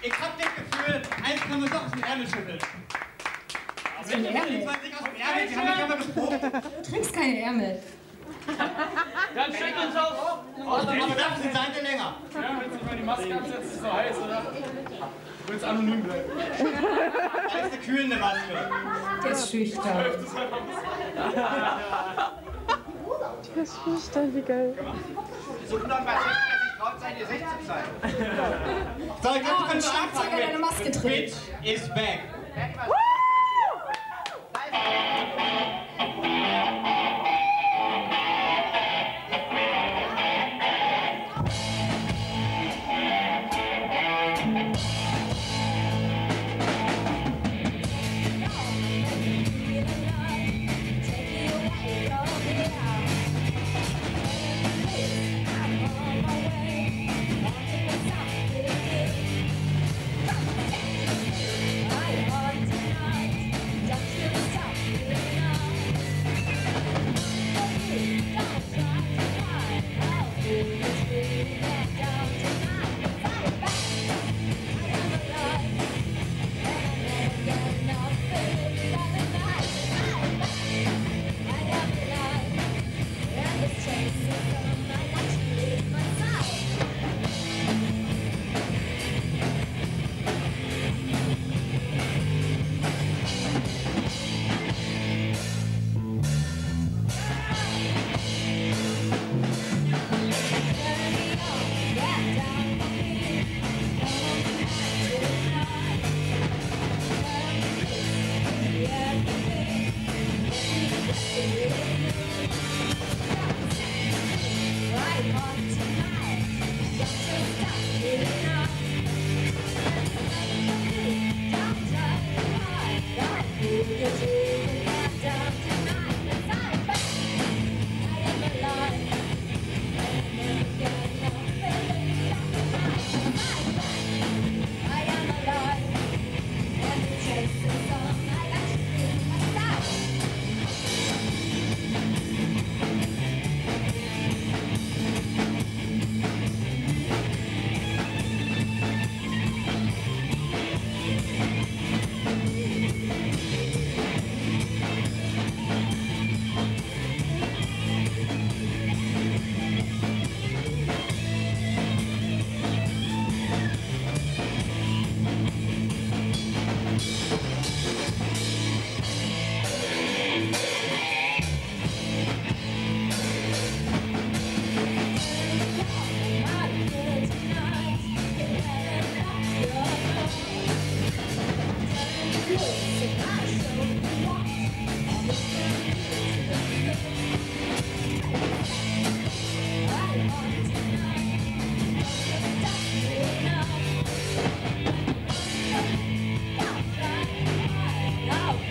Ich hab das Gefühl, eins kann man doch aus dem Ärmel schütteln. Für ein Ärmel? aus dem Ärmel, die haben mich aber gesprochen. Du trinkst keine Ärmel. Dann schüttel uns auf. Aber dafür sind Seite länger. Ja, wenn sich mal die Maske absetzt, ist es so heiß, oder? Du willst anonym bleiben. Das ist eine kühlende Maske. Der ist schüchtern. Das ist schüchtern, wie geil. Suchen doch mal 36 Grad, seid ihr 16 sein. Schlagzeuger, anfangen der eine Maske trägt. Bitch is back.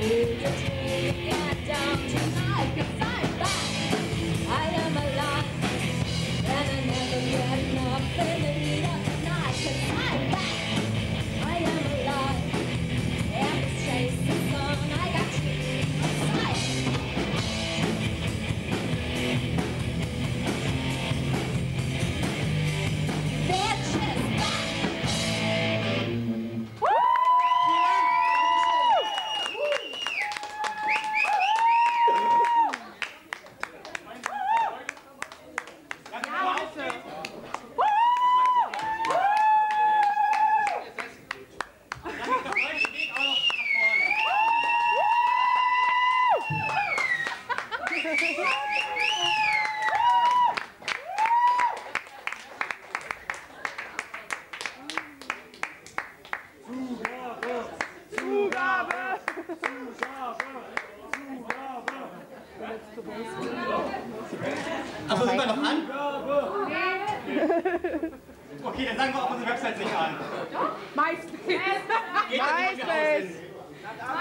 Thank you. Achso, sind wir noch an? Okay, dann sagen wir auch unsere Website nicht an. MySpace. Geht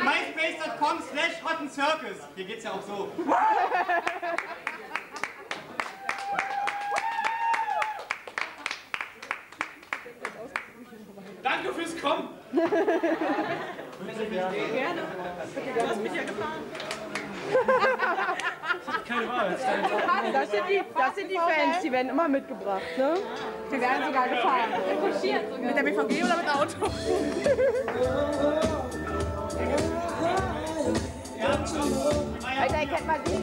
MySpace.com slash Rotten Circus. Hier geht's ja auch so. Danke fürs Kommen. Gerne. Du hast mich ja gefahren. Keine Wahl. Das sind, die, das sind die Fans, die werden immer mitgebracht, ne? Wir werden sogar gefahren. Mit der BVG oder mit Auto? I ich hätte mal den